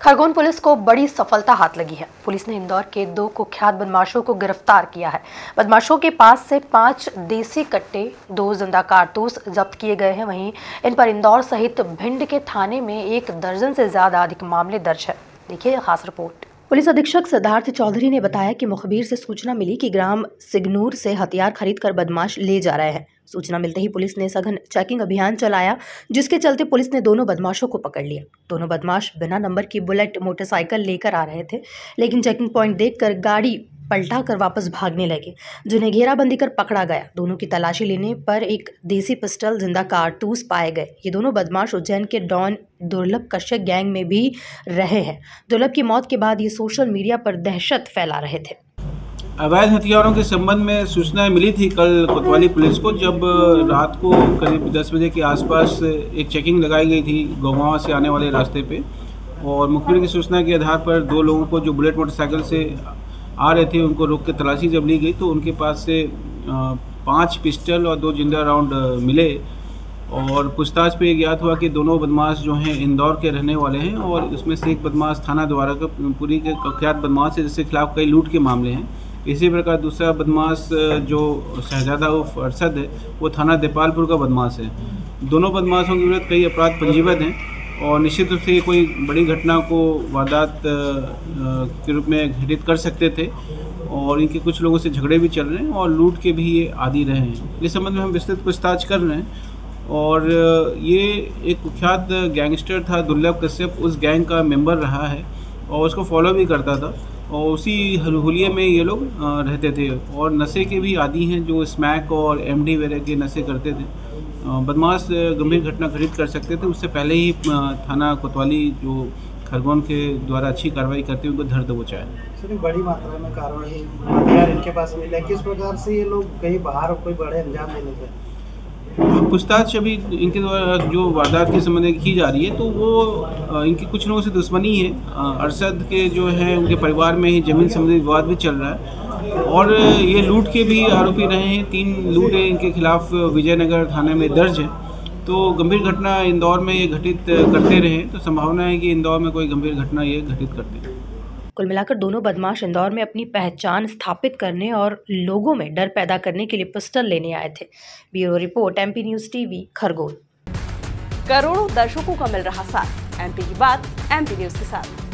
Khargone police को बड़ी सफलता हाथ लगी है। पुलिस ने इंदौर के दो कुख्यात बदमाशों को गिरफ़्तार किया है। बदमाशों के पास से पाँच देसी कट्टे, दो ज़िंदा कारतूस जब्त किए गए हैं। वहीं इन पर इंदौर सहित भिंड के थाने में एक दर्जन से ज़्यादा अधिक मामले दर्ज है। देखिए खास रिपोर्ट। पुलिस अधीक्षक सिद्धार्थ चौधरी ने बताया कि मुखबिर से सूचना मिली कि ग्राम सिगनूर से हथियार खरीद कर बदमाश ले जा रहे हैं। सूचना मिलते ही पुलिस ने सघन चेकिंग अभियान चलाया, जिसके चलते पुलिस ने दोनों बदमाशों को पकड़ लिया। दोनों बदमाश बिना नंबर की बुलेट मोटरसाइकिल लेकर आ रहे थे, लेकिन चेकिंग पॉइंट देखकर गाड़ी पलटा कर वापस भागने लगे। जिन्हें घेराबंदी कर पकड़ा गया। दोनों की तलाशी लेने पर एक देसी पिस्टल, ज़िंदा कारतूस पाए गए। ये दोनों बदमाश उज्जैन के डॉन दुर्लभ कश्यप गैंग में भी रहे हैं। दुर्लभ की मौत के बाद ये सोशल मीडिया पर दहशत फैला रहे थे। अवैध हथियारों के संबंध में सूचनाएँ मिली थी कल कोतवाली पुलिस को, जब रात को करीब 10 बजे के आसपास एक चेकिंग लगाई गई थी गोगावा से आने वाले रास्ते पे। और मुखबिर की सूचना के आधार पर दो लोगों को जो बुलेट मोटरसाइकिल से आ रहे थे, उनको रोक के तलाशी जब ली गई तो उनके पास से पाँच पिस्टल और दो ज़िंदा राउंड मिले। और पूछताछ पे ज्ञात हुआ कि दोनों बदमाश जो हैं, इंदौर के रहने वाले हैं और उसमें से एक बदमाश थाना द्वारा का, पूरी के कुख्यात बदमाश है, जिसके खिलाफ कई लूट के मामले हैं। इसी प्रकार दूसरा बदमाश जो शहजादा उर्फ़ अरसद है, वो थाना देपालपुर का बदमाश है। दोनों बदमाशों के विरुद्ध कई अपराध पंजीबद्ध हैं। और निश्चित रूप से ये कोई बड़ी घटना को वारदात के रूप में घटित कर सकते थे और इनके कुछ लोगों से झगड़े भी चल रहे हैं और लूट के भी ये आदि रहे हैं। इस संबंध में हम विस्तृत पूछताछ कर रहे हैं और ये एक कुख्यात गैंगस्टर था दुर्लभ कश्यप, उस गैंग का मेंबर रहा है और उसको फॉलो भी करता था। और उसी हुलिये में ये लोग रहते थे। और नशे के भी आदि हैं जो स्मैक और एमडी वगैरह के नशे करते थे। बदमाश गंभीर घटना घटित कर सकते थे। उससे पहले ही थाना कोतवाली जो खरगोन के द्वारा अच्छी कार्रवाई करते हुए उनको धर दबोचा है सर बड़ी मात्रा में कार्रवाई हथियार इनके पास मिला किस प्रकार से ये लोग कहीं बाहर कोई बड़े अंजाम देने थे पूछताछ अभी इनके द्वारा जो वारदात के संबंध में की जा रही है तो वो इनकी कुछ लोगों से दुश्मनी है। अरसद के जो है, उनके परिवार में ही ज़मीन संबंधी विवाद भी चल रहा है। और ये लूट के भी आरोपी रहे हैं। तीन लूट इनके खिलाफ विजयनगर थाने में दर्ज है। तो गंभीर घटना इंदौर में ये घटित करते रहे तो संभावना है कि इंदौर में कोई गंभीर घटना ये घटित करते हैं। कुल मिलाकर दोनों बदमाश इंदौर में अपनी पहचान स्थापित करने और लोगों में डर पैदा करने के लिए पिस्टल लेने आए थे। Bureau report, MP news TV, Khargone. करोड़ों दर्शकों का मिल रहा साथ। एमपी की बात, एमपी न्यूज़ के साथ।